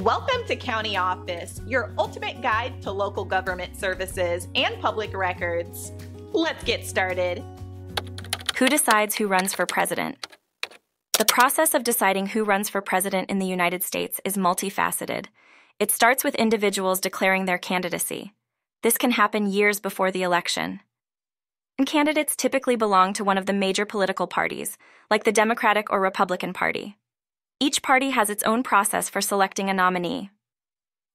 Welcome to County Office, your ultimate guide to local government services and public records. Let's get started. Who decides who runs for president? The process of deciding who runs for president in the United States is multifaceted. It starts with individuals declaring their candidacy. This can happen years before the election. And candidates typically belong to one of the major political parties, like the Democratic or Republican Party. Each party has its own process for selecting a nominee.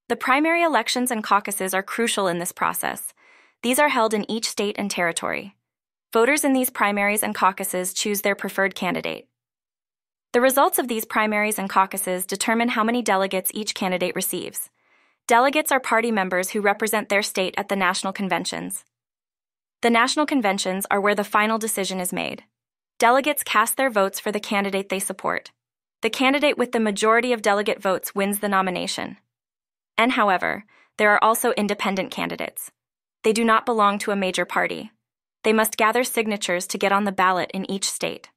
The primary elections and caucuses are crucial in this process. These are held in each state and territory. Voters in these primaries and caucuses choose their preferred candidate. The results of these primaries and caucuses determine how many delegates each candidate receives. Delegates are party members who represent their state at the national conventions. The national conventions are where the final decision is made. Delegates cast their votes for the candidate they support. The candidate with the majority of delegate votes wins the nomination. And however, there are also independent candidates. They do not belong to a major party. They must gather signatures to get on the ballot in each state.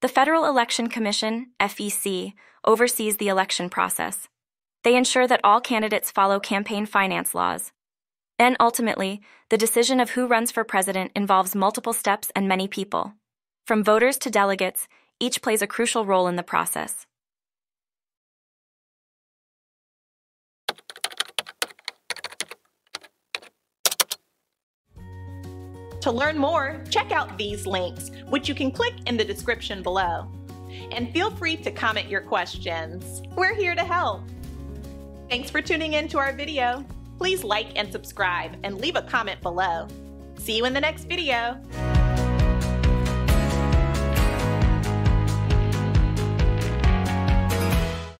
The Federal Election Commission, FEC, oversees the election process. They ensure that all candidates follow campaign finance laws. And ultimately, the decision of who runs for president involves multiple steps and many people. From voters to delegates, each plays a crucial role in the process. To learn more, check out these links, which you can click in the description below. And feel free to comment your questions. We're here to help. Thanks for tuning in to our video. Please like and subscribe and leave a comment below. See you in the next video.